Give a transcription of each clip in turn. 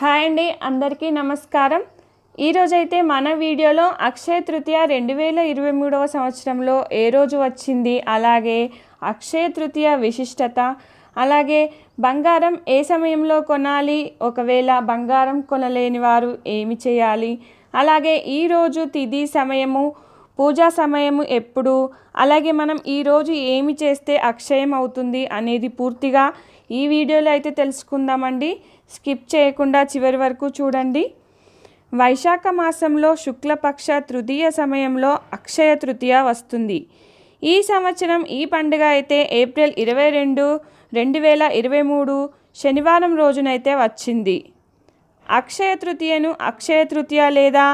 Hi అండి అందరికీ నమస్కారం. ఈరోజైతే మన వీడియోలో అక్షయ తృతీయ రెండు వేల ఇరవై మూడవ సంవత్సరంలో ఏ రోజు వచ్చింది అలాగే అక్షయ తృతీయ విశిష్టత అలాగే బంగారం ఏ సమయంలో కొనాలి ఒకవేళ బంగారం కొనలేని వారు ఏమి చేయాలి అలాగే ఈరోజు తిది సమయము పూజా సమయము ఎప్పుడు అలాగే మనం ఈరోజు ఏమి చేస్తే అక్షయం అవుతుంది అనేది పూర్తిగా ఈ వీడియోలో అయితే తెలుసుకుందామండి. స్కిప్ చేయకుండా చివరి వరకు చూడండి. వైశాఖ మాసంలో శుక్లపక్ష తృతీయ సమయంలో అక్షయ తృతీయ వస్తుంది. ఈ సంవత్సరం ఈ పండుగ అయితే ఏప్రిల్ ఇరవై రెండు రెండు వేల ఇరవై మూడు శనివారం రోజునైతే వచ్చింది. అక్షయ తృతీయను అక్షయ తృతీయ లేదా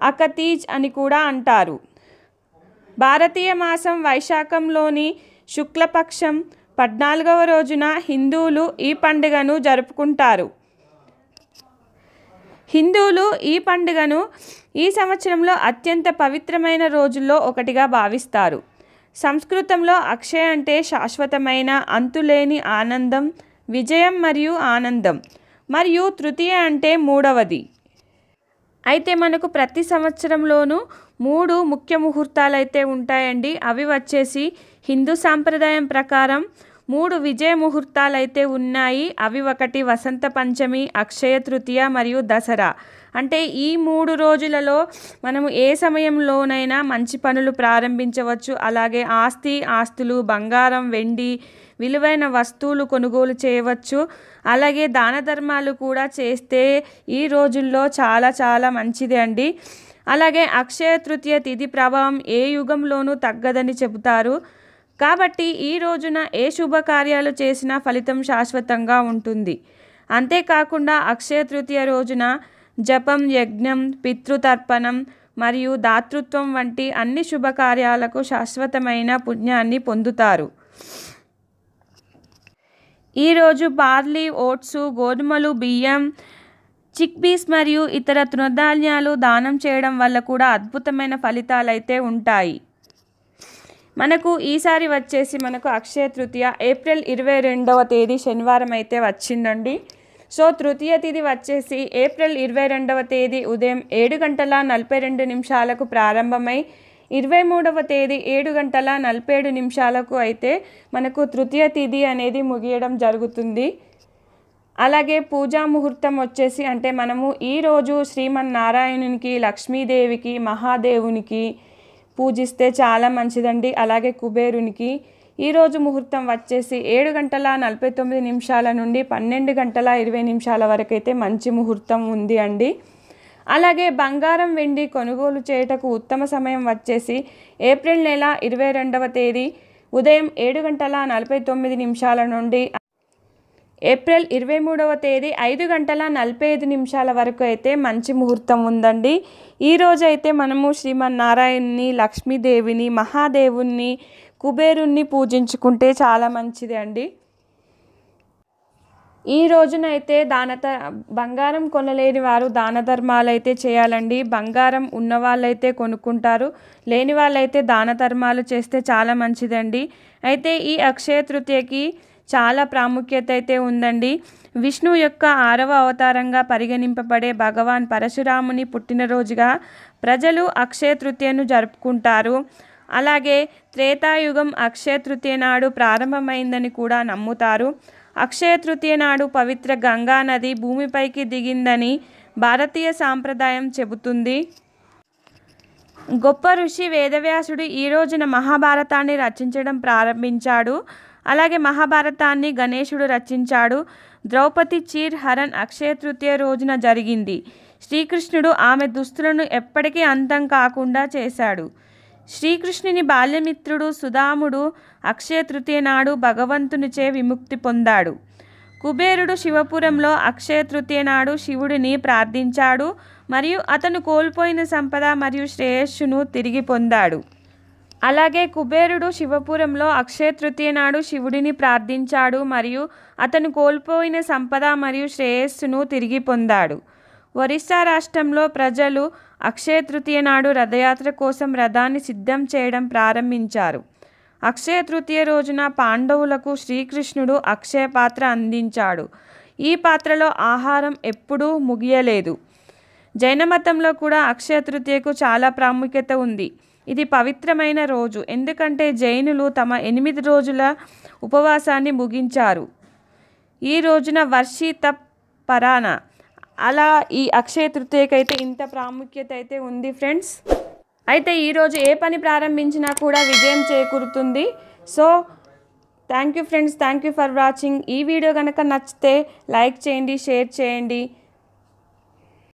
అకతీజ్ అని కూడా అంటారు. భారతీయ మాసం వైశాఖంలోని శుక్లపక్షం పద్నాలుగవ రోజున హిందువులు ఈ పండుగను జరుపుకుంటారు. హిందువులు ఈ పండుగను ఈ సంవత్సరంలో అత్యంత పవిత్రమైన రోజుల్లో ఒకటిగా భావిస్తారు. సంస్కృతంలో అక్షయ అంటే శాశ్వతమైన అంతులేని ఆనందం విజయం మరియు ఆనందం మరియు తృతీయ అంటే మూడవది. అయితే మనకు ప్రతి సంవత్సరంలోనూ మూడు ముఖ్య ముహూర్తాలు అయితే ఉంటాయండి. అవి వచ్చేసి హిందూ సాంప్రదాయం ప్రకారం మూడు విజయ ముహూర్తాలు అయితే ఉన్నాయి. అవి ఒకటి వసంత పంచమి అక్షయ తృతీయ మరియు దసరా. అంటే ఈ మూడు రోజులలో మనము ఏ సమయంలోనైనా మంచి పనులు ప్రారంభించవచ్చు. అలాగే ఆస్తి ఆస్తులు బంగారం వెండి విలువైన వస్తువులు కొనుగోలు చేయవచ్చు. అలాగే దాన ధర్మాలు కూడా చేస్తే ఈ రోజుల్లో చాలా చాలా మంచిది అండి. అలాగే అక్షయ తృతీయ తిథి ప్రభావం ఏ యుగంలోనూ తగ్గదని చెబుతారు. కాబట్టి ఈ రోజున ఏ శుభకార్యాలు చేసినా ఫలితం శాశ్వతంగా ఉంటుంది. అంతేకాకుండా అక్షయ తృతీయ రోజున జపం యజ్ఞం పితృతర్పణం మరియు దాతృత్వం వంటి అన్ని శుభకార్యాలకు శాశ్వతమైన పుణ్యాన్ని పొందుతారు. ఈరోజు బార్లీ ఓట్స్ గోధుమలు బియ్యం చిక్పీస్ మరియు ఇతర తృణధాన్యాలు దానం చేయడం వల్ల కూడా అద్భుతమైన ఫలితాలైతే ఉంటాయి. మనకు ఈసారి వచ్చేసి మనకు అక్షయ తృతీయ ఏప్రిల్ ఇరవై రెండవ తేదీ శనివారం అయితే వచ్చిందండి. సో తృతీయ తిథి వచ్చేసి ఏప్రిల్ ఇరవై రెండవ తేదీ ఉదయం ఏడు గంటల నలభై రెండు నిమిషాలకు ప్రారంభమై ఇరవై మూడవ తేదీ ఏడు గంటల నలభై ఏడు నిమిషాలకు అయితే మనకు తృతీయ తిథి అనేది ముగియడం జరుగుతుంది. అలాగే పూజా ముహూర్తం వచ్చేసి అంటే మనము ఈరోజు శ్రీమన్నారాయణునికి లక్ష్మీదేవికి మహాదేవునికి పూజిస్తే చాలా మంచిదండి. అలాగే కుబేరునికి ఈరోజు ముహూర్తం వచ్చేసి ఏడు గంటల నలభై తొమ్మిది నిమిషాల నుండి పన్నెండు గంటల ఇరవై నిమిషాల వరకు అయితే మంచి ముహూర్తం ఉంది అండి. అలాగే బంగారం వెండి కొనుగోలు చేయుటకు ఉత్తమ సమయం వచ్చేసి ఏప్రిల్ నెల ఇరవై రెండవ తేదీ ఉదయం ఏడు గంటల నలభై తొమ్మిది నిమిషాల నుండి ఏప్రిల్ ఇరవై మూడవ తేదీ ఐదు గంటల నలభై ఐదు నిమిషాల వరకు అయితే మంచి ముహూర్తం ఉందండి. ఈరోజు అయితే మనము శ్రీమన్నారాయణని లక్ష్మీదేవిని మహాదేవుణ్ణి కుబేరుణ్ణి పూజించుకుంటే చాలా మంచిది అండి. ఈ రోజునైతే దానత బంగారం కొనలేని వారు దాన ధర్మాలు అయితే చేయాలండి. బంగారం ఉన్న వాళ్ళైతే కొనుక్కుంటారు. లేని వాళ్ళైతే దాన ధర్మాలు చేస్తే చాలా మంచిదండి. అయితే ఈ అక్షయ తృతీయకి చాలా ప్రాముఖ్యత అయితే ఉందండి. విష్ణు యొక్క ఆరవ అవతారంగా పరిగణింపబడే భగవాన్ పరశురాముని పుట్టినరోజుగా ప్రజలు అక్షయ తృతీయను జరుపుకుంటారు. అలాగే త్రేతాయుగం అక్షయ తృతీయ నాడు ప్రారంభమైందని కూడా నమ్ముతారు. అక్షయ తృతీయ నాడు పవిత్ర గంగా నది భూమిపైకి దిగిందని భారతీయ సాంప్రదాయం చెబుతుంది. గొప్ప ఋషి వేదవ్యాసుడు ఈ రోజున మహాభారతాన్ని రచించడం ప్రారంభించాడు. అలాగే మహాభారతాన్ని గణేశుడు రచించాడు. ద్రౌపది చీర్ హరన్ అక్షయ తృతీయ రోజున జరిగింది. శ్రీకృష్ణుడు ఆమె దుస్తులను ఎప్పటికీ అంతం కాకుండా చేశాడు. శ్రీకృష్ణుని బాల్యమిత్రుడు సుధాముడు అక్షయ తృతీయ నాడు భగవంతునిచే విముక్తి పొందాడు. కుబేరుడు శివపురంలో అక్షయ తృతీయ నాడు శివుడిని ప్రార్థించాడు మరియు అతను కోల్పోయిన సంపద మరియు శ్రేయస్సును తిరిగి పొందాడు. అలాగే కుబేరుడు శివపురంలో అక్షయ తృతీయ నాడు శివుడిని ప్రార్థించాడు మరియు అతను కోల్పోయిన సంపద మరియు శ్రేయస్సును తిరిగి పొందాడు. ఒరిస్సా రాష్ట్రంలో ప్రజలు అక్షయ తృతీయ నాడు రథయాత్ర కోసం రథాన్ని సిద్ధం చేయడం ప్రారంభించారు. అక్షయ తృతీయ రోజున పాండవులకు శ్రీకృష్ణుడు అక్షయ పాత్ర అందించాడు. ఈ పాత్రలో ఆహారం ఎప్పుడూ ముగియలేదు. జైన మతంలో కూడా అక్షయ తృతీయకు చాలా ప్రాముఖ్యత ఉంది. ఇది పవిత్రమైన రోజు. ఎందుకంటే జైనులు తమ ఎనిమిది రోజుల ఉపవాసాన్ని ముగించారు. ఈ రోజున వర్షిత పరాణ అలా ఈ అక్షయ తృతీయకైతే ఇంత ప్రాముఖ్యత అయితే ఉంది ఫ్రెండ్స్. అయితే ఈరోజు ఏ పని ప్రారంభించినా కూడా విజయం చేకూరుతుంది. So thank you friends thank you for watching. ఈ వీడియో కనుక నచ్చితే లైక్ చేయండి షేర్ చేయండి.